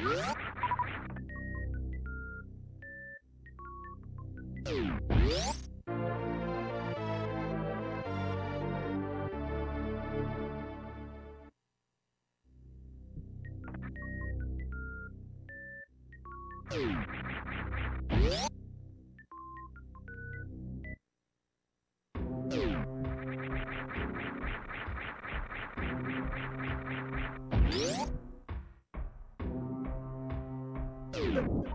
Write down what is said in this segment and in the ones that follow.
you you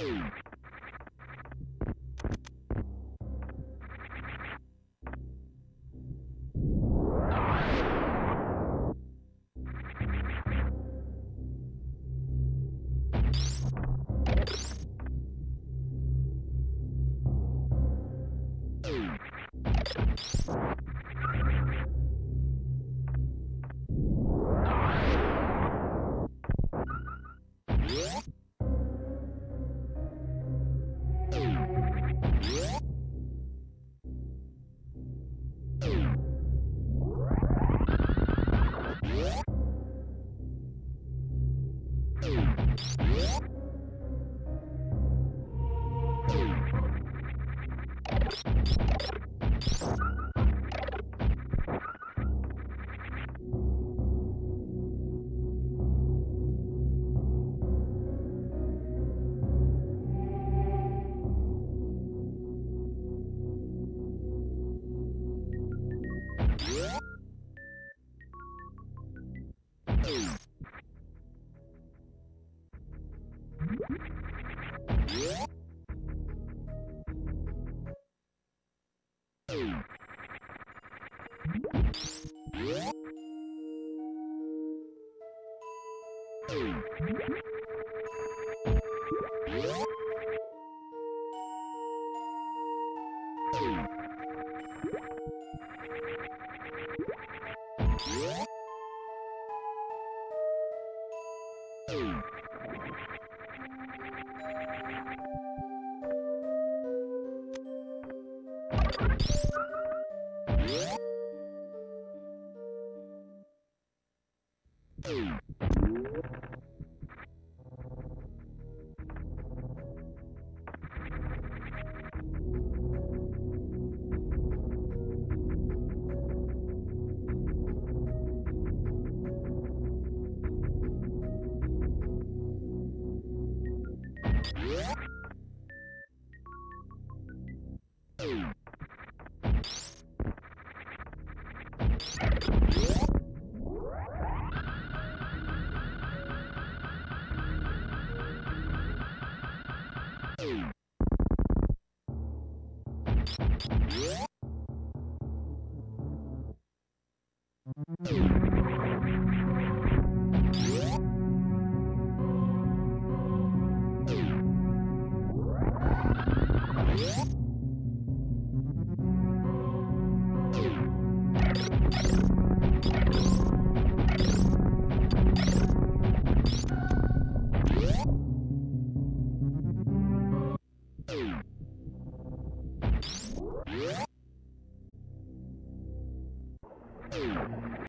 you. Boom! あ!